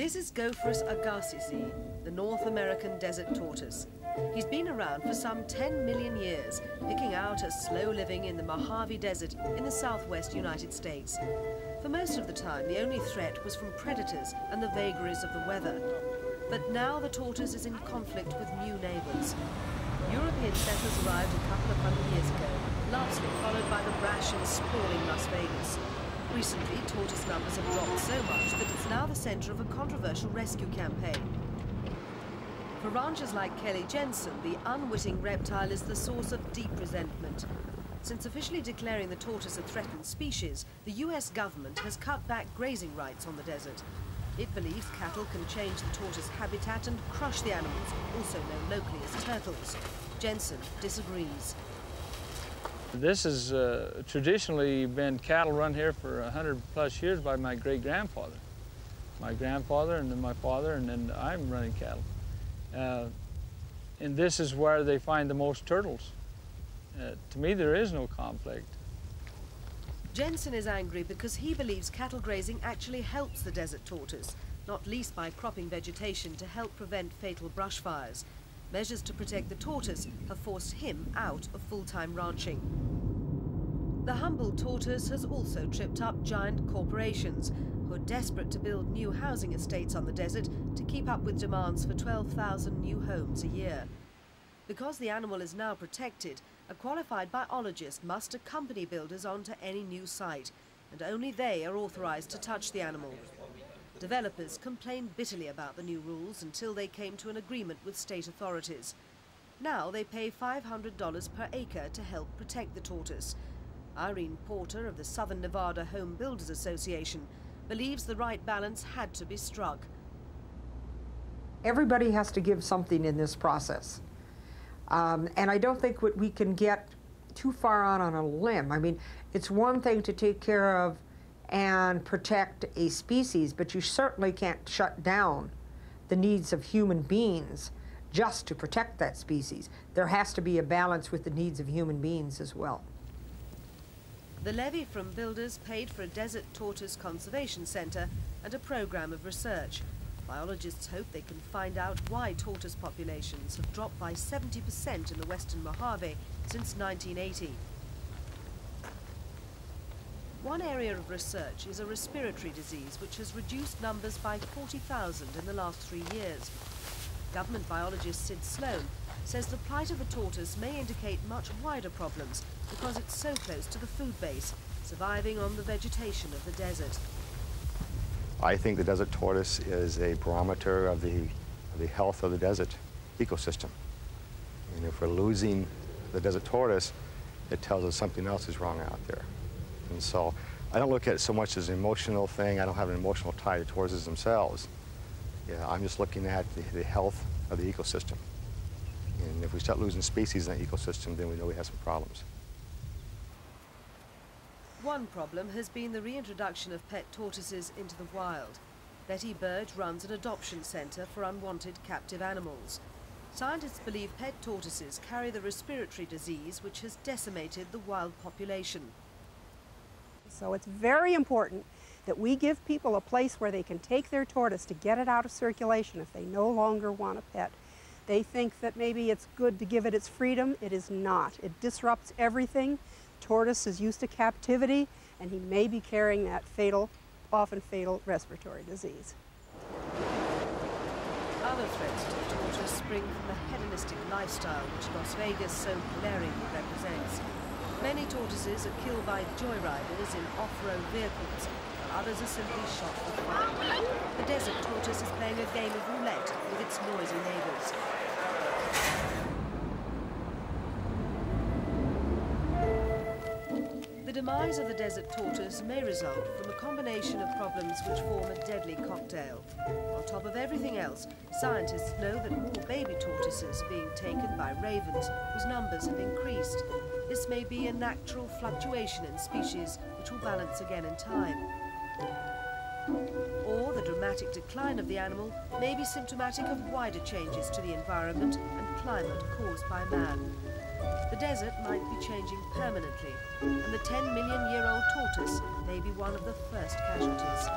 This is Gopherus agassizii, the North American desert tortoise. He's been around for some 10 million years, picking out a slow living in the Mojave Desert in the southwest United States. For most of the time, the only threat was from predators and the vagaries of the weather. But now the tortoise is in conflict with new neighbors. European settlers arrived a couple of hundred years ago, largely followed by the brash and sprawling Las Vegas. Recently, tortoise numbers have dropped so much that it's now the center of a controversial rescue campaign. For ranchers like Kelly Jensen, the unwitting reptile is the source of deep resentment. Since officially declaring the tortoise a threatened species, the US government has cut back grazing rights on the desert. It believes cattle can change the tortoise habitat and crush the animals, also known locally as turtles. Jensen disagrees. This has uh, traditionally been cattle run here for 100 plus years by my great-grandfather. My grandfather and then my father, and then I'm running cattle. Uh, and this is where they find the most turtles. Uh, to me, there is no conflict. Jensen is angry because he believes cattle grazing actually helps the desert tortoise, not least by cropping vegetation to help prevent fatal brush fires. Measures to protect the tortoise have forced him out of full-time ranching. The humble tortoise has also tripped up giant corporations who are desperate to build new housing estates on the desert to keep up with demands for 12,000 new homes a year. Because the animal is now protected, a qualified biologist must accompany builders onto any new site, and only they are authorized to touch the animal. Developers complained bitterly about the new rules until they came to an agreement with state authorities. Now they pay $500 per acre to help protect the tortoise. Irene Porter of the Southern Nevada Home Builders Association believes the right balance had to be struck. Everybody has to give something in this process. Um, and I don't think we can get too far out on a limb. I mean, it's one thing to take care of and protect a species, but you certainly can't shut down the needs of human beings just to protect that species. There has to be a balance with the needs of human beings as well. The levy from builders paid for a desert tortoise conservation centre and a programme of research. Biologists hope they can find out why tortoise populations have dropped by 70% in the western Mojave since 1980. One area of research is a respiratory disease which has reduced numbers by 40,000 in the last three years. Government biologist Sid Sloan says the plight of the tortoise may indicate much wider problems because it's so close to the food base, surviving on the vegetation of the desert. I think the desert tortoise is a barometer of the, of the health of the desert ecosystem. And if we're losing the desert tortoise, it tells us something else is wrong out there. And so I don't look at it so much as an emotional thing. I don't have an emotional tie to tortoises themselves. Yeah, I'm just looking at the, the health of the ecosystem. And if we start losing species in that ecosystem, then we know we have some problems. One problem has been the reintroduction of pet tortoises into the wild. Betty Burge runs an adoption centre for unwanted captive animals. Scientists believe pet tortoises carry the respiratory disease which has decimated the wild population. So it's very important that we give people a place where they can take their tortoise to get it out of circulation if they no longer want a pet. They think that maybe it's good to give it its freedom. It is not. It disrupts everything. Tortoise is used to captivity, and he may be carrying that fatal, often fatal respiratory disease. Other threats to the tortoise spring from the hedonistic lifestyle which Las Vegas so glaringly represents. Many tortoises are killed by joyriders in off-road vehicles, while others are simply shot for fun. The desert tortoise is playing a game of roulette with its noisy neighbors. The demise of the desert tortoise may result from a combination of problems which form a deadly cocktail. On top of everything else, scientists know that more baby tortoises are being taken by ravens, whose numbers have increased. This may be a natural fluctuation in species which will balance again in time. Or the dramatic decline of the animal may be symptomatic of wider changes to the environment and climate caused by man. The desert might be changing permanently, and the 10 million year old tortoise may be one of the first casualties.